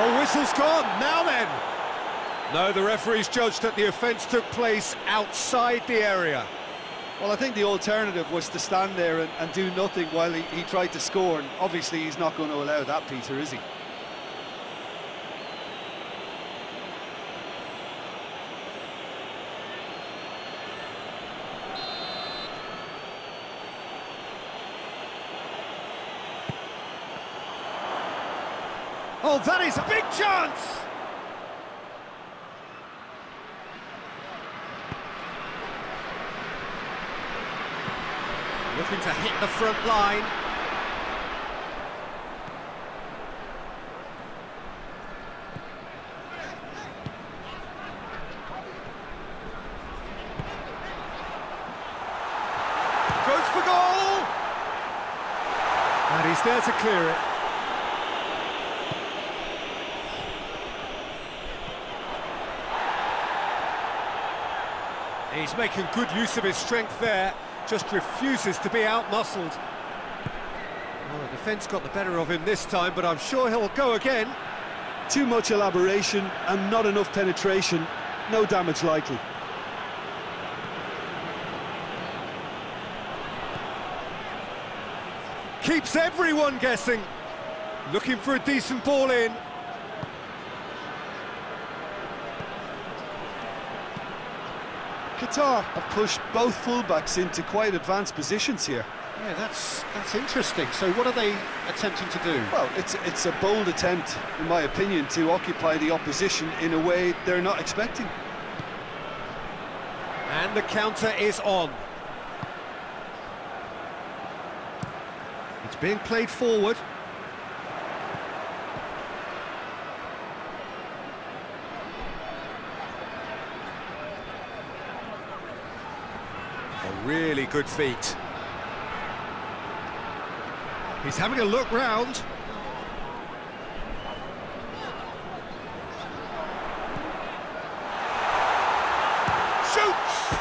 Oh, whistle's gone, now then! No, the referee's judged that the offence took place outside the area. Well, I think the alternative was to stand there and, and do nothing while he, he tried to score, and obviously he's not going to allow that, Peter, is he? Oh, that is a big chance! Looking to hit the front line. Goes for goal! And he's there to clear it. He's making good use of his strength there, just refuses to be out-muscled. Well, the defence got the better of him this time, but I'm sure he'll go again. Too much elaboration and not enough penetration, no damage likely. Keeps everyone guessing. Looking for a decent ball in. Qatar have pushed both fullbacks into quite advanced positions here. Yeah, that's that's interesting. So what are they attempting to do? Well, it's it's a bold attempt, in my opinion, to occupy the opposition in a way they're not expecting. And the counter is on. It's being played forward. A really good feat. He's having a look round. Shoots!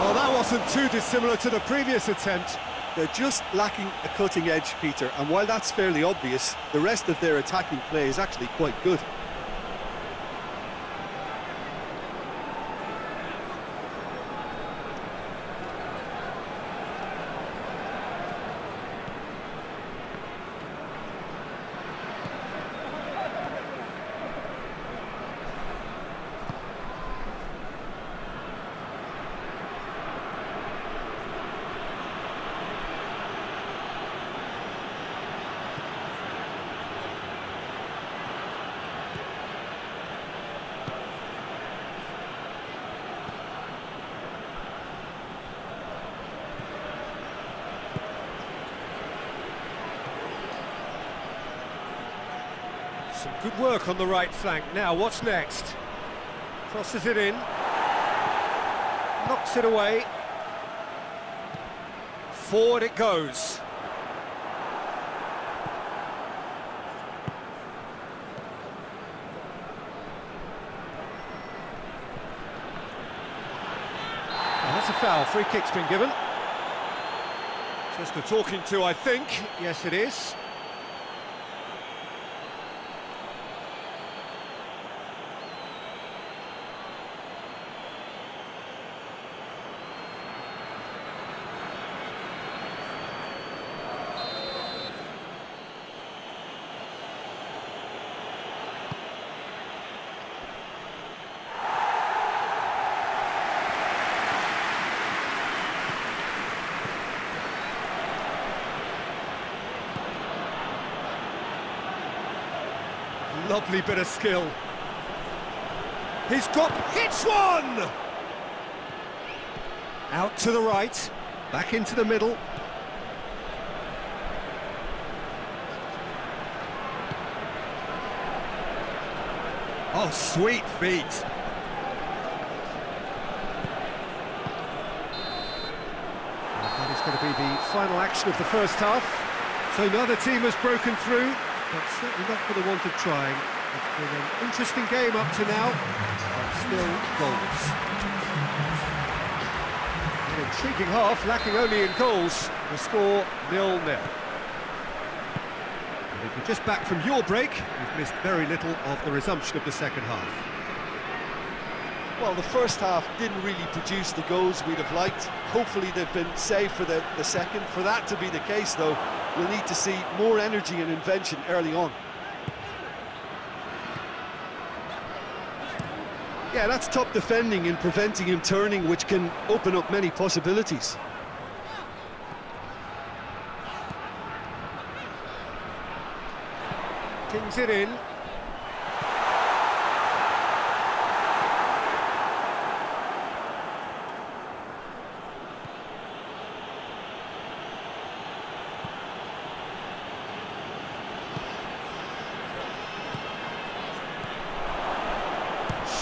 Well, that wasn't too dissimilar to the previous attempt. They're just lacking a cutting edge, Peter, and while that's fairly obvious, the rest of their attacking play is actually quite good. Some good work on the right flank. Now, what's next? Crosses it in. Knocks it away. Forward it goes. That's a foul. Free kick's been given. Just a talking to, I think. Yes, it is. Lovely bit of skill. He's got hits one! Out to the right, back into the middle. Oh, sweet feet. That is going to be the final action of the first half. So neither team has broken through, but certainly not for the want of trying. It's been an interesting game up to now, but still goals. An intriguing half, lacking only in goals. The score nil-nil. If you're just back from your break, you've missed very little of the resumption of the second half. Well, the first half didn't really produce the goals we'd have liked. Hopefully they've been saved for the, the second. For that to be the case, though, we'll need to see more energy and invention early on. Yeah, that's top defending and preventing him turning, which can open up many possibilities. Kings it in.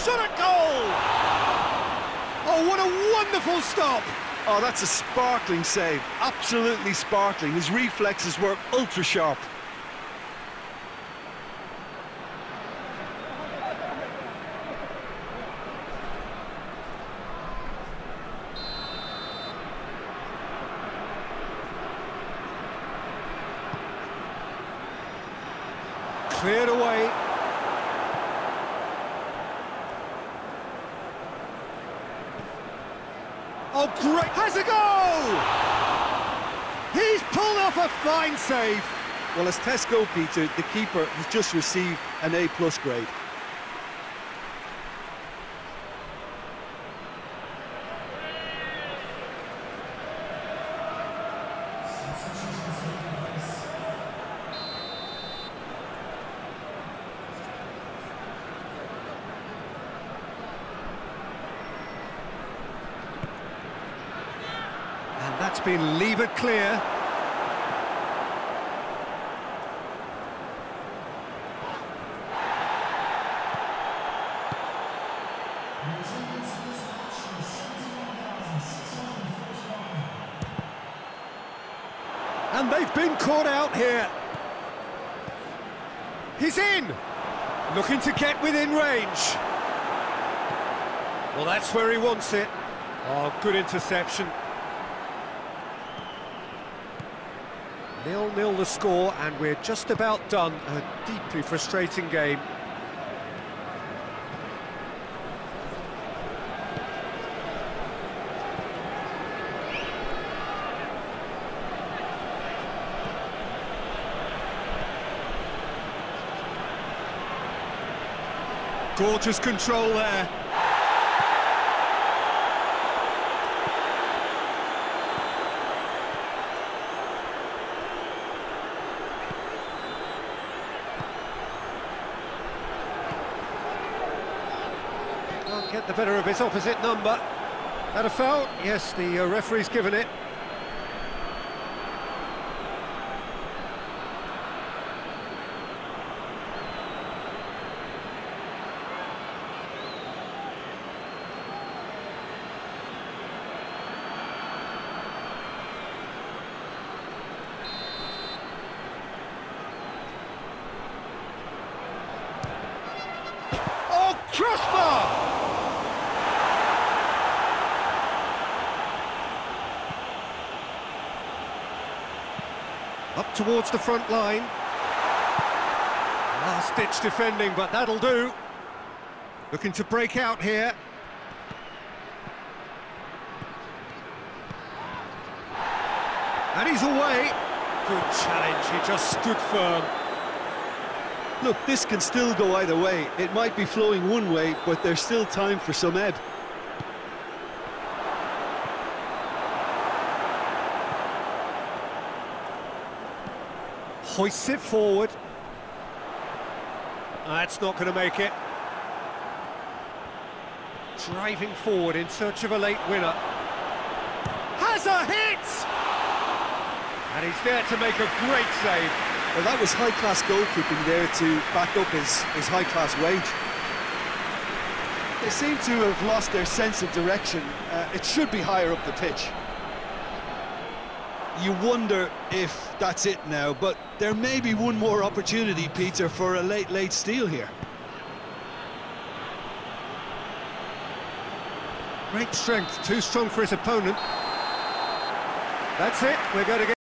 Shot at goal! Oh, what a wonderful stop! Oh, that's a sparkling save. Absolutely sparkling. His reflexes were ultra sharp. Cleared away. Oh, great! Has a goal! He's pulled off a fine save. Well, as Tesco, Peter, the keeper has just received an A-plus grade. And that's been levered clear. And they've been caught out here. He's in. Looking to get within range. Well, that's where he wants it. Oh, good interception. Nil-nil the score, and we're just about done. A deeply frustrating game. Gorgeous control there. Get the better of his opposite number. That a foul? Yes, the uh, referee's given it. Oh, crossbar! Up towards the front line. Last-ditch defending, but that'll do. Looking to break out here. And he's away. Good challenge, he just stood firm. Look, this can still go either way. It might be flowing one way, but there's still time for some ebb. Hoists it forward. That's not going to make it. Driving forward in search of a late winner. Has a hit! And he's there to make a great save. Well, that was high-class goalkeeping there to back up his, his high-class wage. They seem to have lost their sense of direction. Uh, it should be higher up the pitch. You wonder if that's it now, but there may be one more opportunity, Peter, for a late, late steal here. Great strength, too strong for his opponent. That's it, we're going to get...